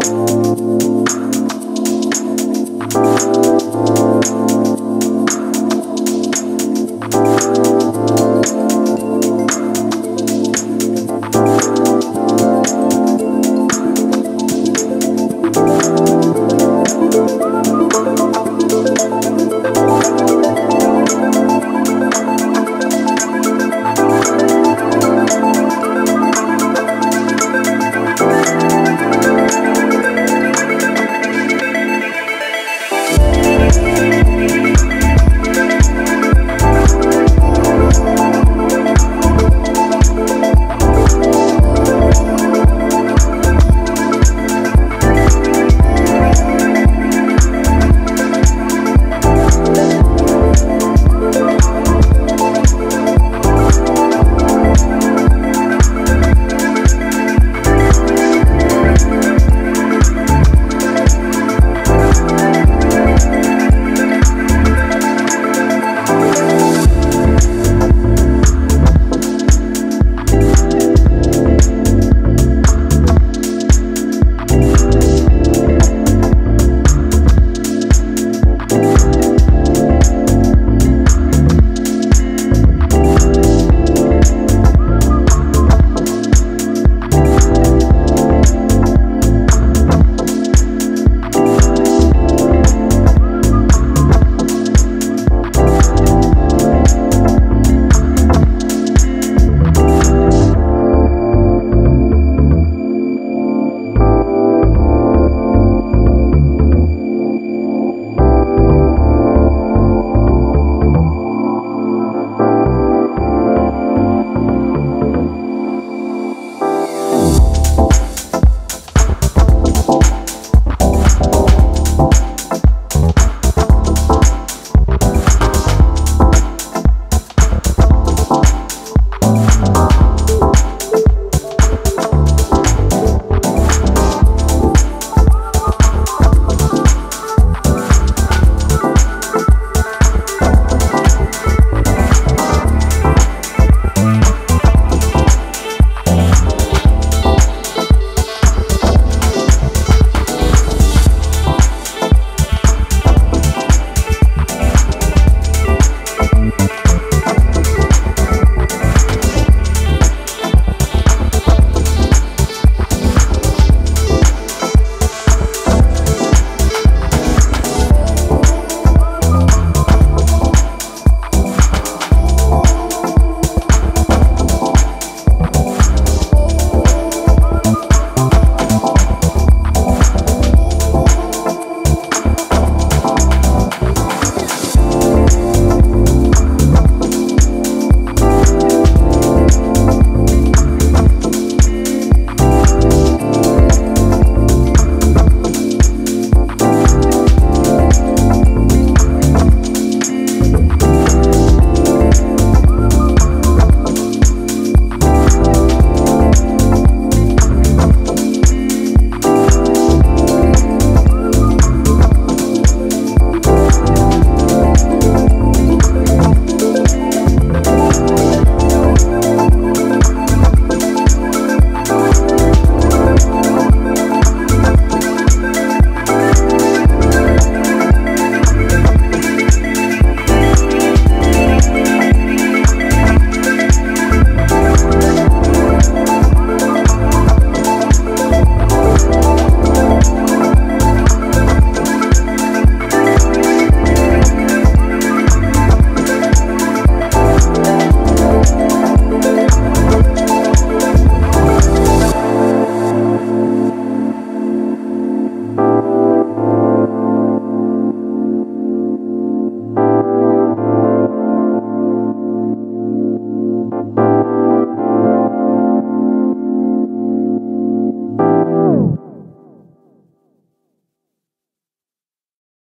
Thank you. Thank